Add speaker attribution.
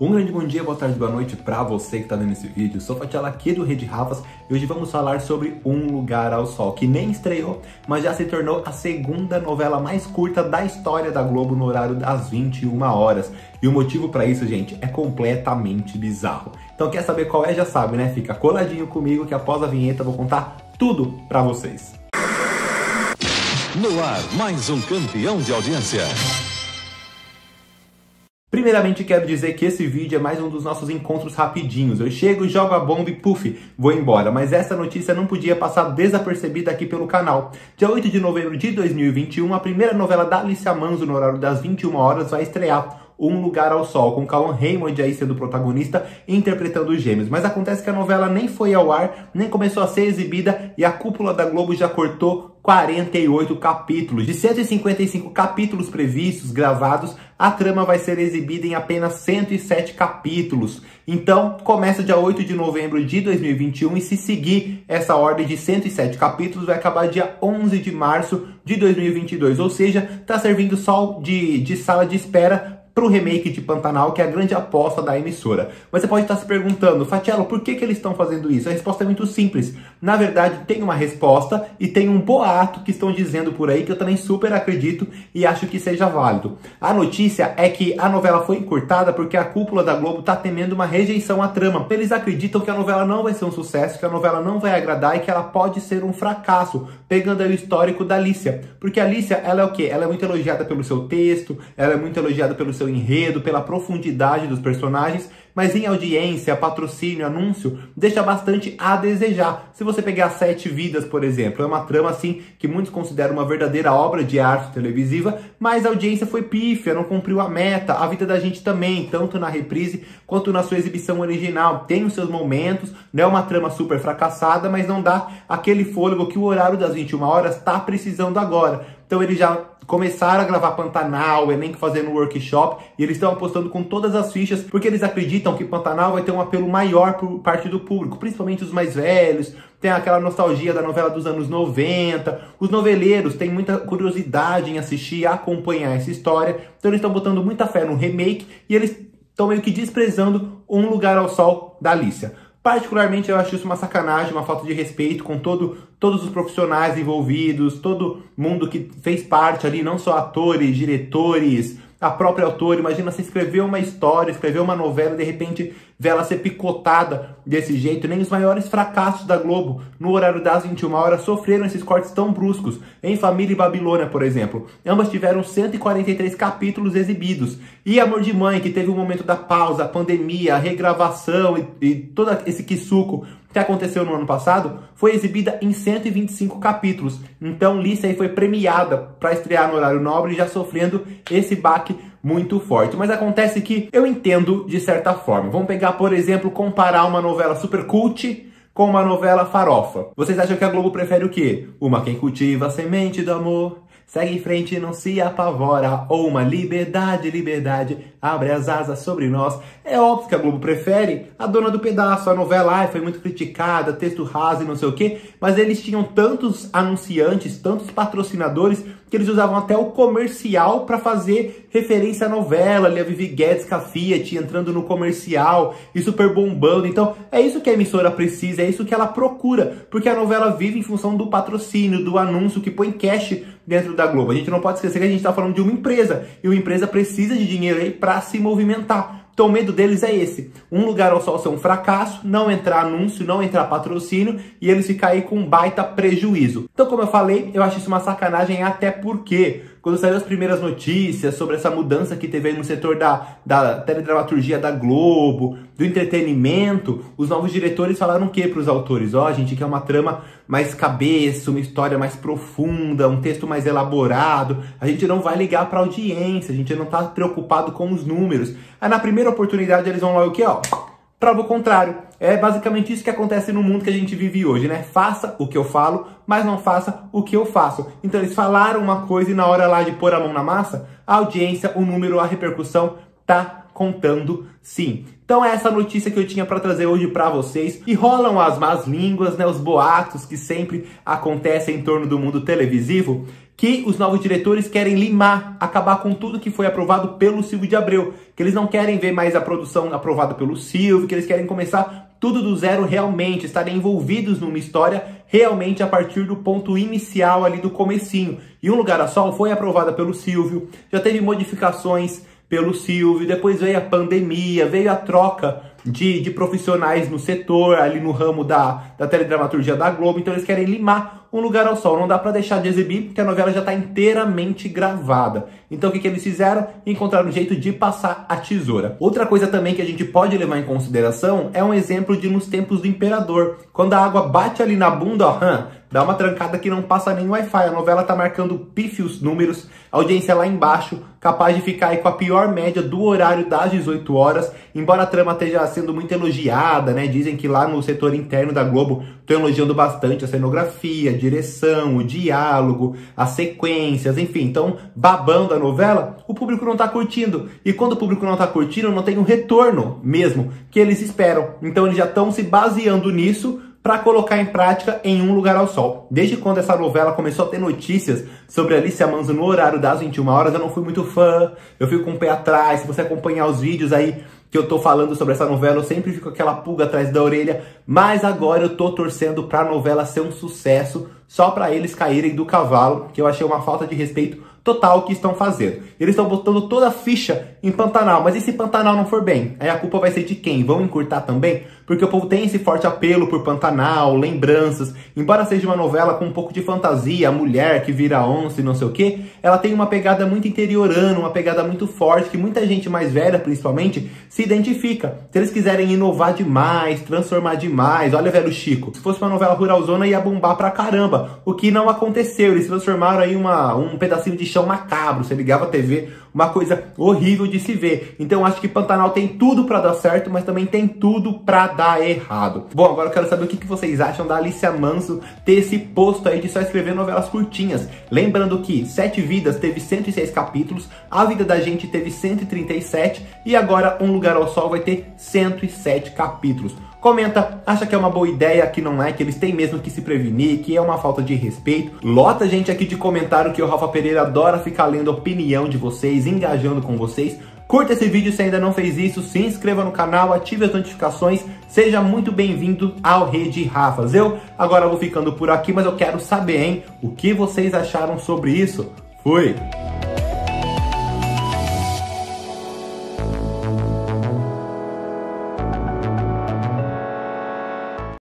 Speaker 1: Um grande bom dia, boa tarde, boa noite para você que está vendo esse vídeo. Sou Fatiala aqui do Rede Rafas e hoje vamos falar sobre Um Lugar ao Sol, que nem estreou, mas já se tornou a segunda novela mais curta da história da Globo no horário das 21 horas. E o motivo para isso, gente, é completamente bizarro. Então quer saber qual é? Já sabe, né? Fica coladinho comigo que após a vinheta eu vou contar tudo para vocês.
Speaker 2: No ar, mais um campeão de audiência.
Speaker 1: Primeiramente quero dizer que esse vídeo é mais um dos nossos encontros rapidinhos. Eu chego, jogo a bomba e puf, vou embora. Mas essa notícia não podia passar desapercebida aqui pelo canal. Dia 8 de novembro de 2021, a primeira novela da Alicia Manso no horário das 21 horas vai estrear. Um Lugar ao Sol, com Callum Raymond aí sendo protagonista interpretando os gêmeos. Mas acontece que a novela nem foi ao ar, nem começou a ser exibida e a cúpula da Globo já cortou 48 capítulos. De 155 capítulos previstos, gravados, a trama vai ser exibida em apenas 107 capítulos. Então, começa dia 8 de novembro de 2021 e se seguir essa ordem de 107 capítulos, vai acabar dia 11 de março de 2022. Ou seja, está servindo só de, de sala de espera para o remake de Pantanal, que é a grande aposta da emissora. Mas você pode estar se perguntando, Fatiello, por que, que eles estão fazendo isso? A resposta é muito simples. Na verdade, tem uma resposta e tem um boato que estão dizendo por aí que eu também super acredito e acho que seja válido. A notícia é que a novela foi encurtada porque a cúpula da Globo está temendo uma rejeição à trama. Eles acreditam que a novela não vai ser um sucesso, que a novela não vai agradar e que ela pode ser um fracasso, pegando aí o histórico da Alicia. Porque a Alicia, ela é o quê? Ela é muito elogiada pelo seu texto, ela é muito elogiada pelo seu enredo, pela profundidade dos personagens, mas em audiência, patrocínio, anúncio, deixa bastante a desejar. Se você pegar Sete Vidas, por exemplo, é uma trama assim que muitos consideram uma verdadeira obra de arte televisiva, mas a audiência foi pífia, não cumpriu a meta. A vida da gente também, tanto na reprise quanto na sua exibição original, tem os seus momentos, não é uma trama super fracassada, mas não dá aquele fôlego que o horário das 21 horas está precisando agora. Então eles já começaram a gravar Pantanal, Enem fazendo workshop, e eles estão apostando com todas as fichas, porque eles acreditam que Pantanal vai ter um apelo maior por parte do público, principalmente os mais velhos, tem aquela nostalgia da novela dos anos 90, os noveleiros têm muita curiosidade em assistir e acompanhar essa história, então eles estão botando muita fé no remake, e eles estão meio que desprezando Um Lugar ao Sol da Alicia. Particularmente eu acho isso uma sacanagem, uma falta de respeito com todo, todos os profissionais envolvidos, todo mundo que fez parte ali, não só atores, diretores, a própria autora. Imagina se escrever uma história, escrever uma novela de repente ver ela ser picotada desse jeito. Nem os maiores fracassos da Globo no horário das 21 horas sofreram esses cortes tão bruscos. Em Família e Babilônia, por exemplo. Ambas tiveram 143 capítulos exibidos. E Amor de Mãe, que teve o um momento da pausa, a pandemia, a regravação e, e todo esse quisuco que aconteceu no ano passado, foi exibida em 125 capítulos. Então Lícia aí foi premiada para estrear no horário nobre, já sofrendo esse baque muito forte. Mas acontece que eu entendo de certa forma. Vamos pegar, por exemplo, comparar uma novela super cult com uma novela farofa. Vocês acham que a Globo prefere o quê? Uma quem cultiva a semente do amor Segue em frente, não se apavora. Ou uma liberdade, liberdade, abre as asas sobre nós. É óbvio que a Globo prefere a dona do pedaço. A novela ai, foi muito criticada, texto raso e não sei o quê. Mas eles tinham tantos anunciantes, tantos patrocinadores, que eles usavam até o comercial para fazer referência à novela. Ali a Vivi Guedes com a Fiat entrando no comercial e super bombando. Então é isso que a emissora precisa, é isso que ela procura. Porque a novela vive em função do patrocínio, do anúncio que põe cash dentro da Globo. A gente não pode esquecer que a gente está falando de uma empresa e uma empresa precisa de dinheiro aí para se movimentar. Então o medo deles é esse. Um lugar ao sol ser um fracasso, não entrar anúncio, não entrar patrocínio e eles ficarem com um baita prejuízo. Então, como eu falei, eu acho isso uma sacanagem até porque quando saíram as primeiras notícias sobre essa mudança que teve aí no setor da, da teledramaturgia da Globo, do entretenimento, os novos diretores falaram o que para os autores? Ó, oh, a gente quer uma trama mais cabeça, uma história mais profunda, um texto mais elaborado. A gente não vai ligar para audiência, a gente não está preocupado com os números. Aí na primeira oportunidade eles vão lá o que, ó? Prova o contrário. É basicamente isso que acontece no mundo que a gente vive hoje, né? Faça o que eu falo, mas não faça o que eu faço. Então eles falaram uma coisa e na hora lá de pôr a mão na massa, a audiência, o número, a repercussão tá contando sim. Então é essa notícia que eu tinha para trazer hoje para vocês. E rolam as más línguas, né, os boatos que sempre acontecem em torno do mundo televisivo, que os novos diretores querem limar, acabar com tudo que foi aprovado pelo Silvio de Abreu, que eles não querem ver mais a produção aprovada pelo Silvio, que eles querem começar tudo do zero realmente, estarem envolvidos numa história realmente a partir do ponto inicial ali do comecinho. E Um Lugar a Sol foi aprovada pelo Silvio, já teve modificações pelo Silvio, depois veio a pandemia, veio a troca de, de profissionais no setor, ali no ramo da, da teledramaturgia da Globo, então eles querem limar um lugar ao sol. Não dá para deixar de exibir, porque a novela já está inteiramente gravada. Então o que, que eles fizeram? Encontraram um jeito de passar a tesoura. Outra coisa também que a gente pode levar em consideração é um exemplo de nos tempos do imperador. Quando a água bate ali na bunda, ó, dá uma trancada que não passa nem Wi-Fi. A novela tá marcando pífios números, audiência lá embaixo, capaz de ficar aí com a pior média do horário das 18 horas, embora a trama esteja sendo muito elogiada, né? Dizem que lá no setor interno da Globo estão elogiando bastante a cenografia, a direção, o diálogo, as sequências, enfim, então babando a novela, o público não tá curtindo. E quando o público não tá curtindo, não tem um retorno mesmo que eles esperam. Então eles já estão se baseando nisso para colocar em prática em Um Lugar ao Sol. Desde quando essa novela começou a ter notícias sobre Alicia Manso no horário das 21 horas, eu não fui muito fã, eu fui com o pé atrás. Se você acompanhar os vídeos aí que eu tô falando sobre essa novela, eu sempre fico com aquela pulga atrás da orelha, mas agora eu tô torcendo pra novela ser um sucesso, só para eles caírem do cavalo, que eu achei uma falta de respeito total que estão fazendo. Eles estão botando toda a ficha em Pantanal, mas e se Pantanal não for bem? Aí a culpa vai ser de quem? Vão encurtar também? Porque o povo tem esse forte apelo por Pantanal, lembranças. Embora seja uma novela com um pouco de fantasia, a mulher que vira onça e não sei o que, ela tem uma pegada muito interiorana, uma pegada muito forte, que muita gente mais velha, principalmente, se identifica. Se eles quiserem inovar demais, transformar demais, olha velho Chico, se fosse uma novela ruralzona ia bombar pra caramba, o que não aconteceu, eles transformaram aí uma, um pedacinho de chão macabro, você ligava a TV, uma coisa horrível de se ver. Então acho que Pantanal tem tudo para dar certo, mas também tem tudo para dar errado. Bom, agora eu quero saber o que vocês acham da Alicia Manso ter esse posto aí de só escrever novelas curtinhas. Lembrando que Sete Vidas teve 106 capítulos, A Vida da Gente teve 137 e agora Um Lugar ao Sol vai ter 107 capítulos. Comenta, acha que é uma boa ideia, que não é, que eles têm mesmo que se prevenir, que é uma falta de respeito. Lota gente aqui de comentário que o Rafa Pereira adora ficar lendo a opinião de vocês, engajando com vocês. Curta esse vídeo se ainda não fez isso, se inscreva no canal, ative as notificações, seja muito bem-vindo ao Rede Rafas. Eu agora vou ficando por aqui, mas eu quero saber, hein, o que vocês acharam sobre isso. Fui!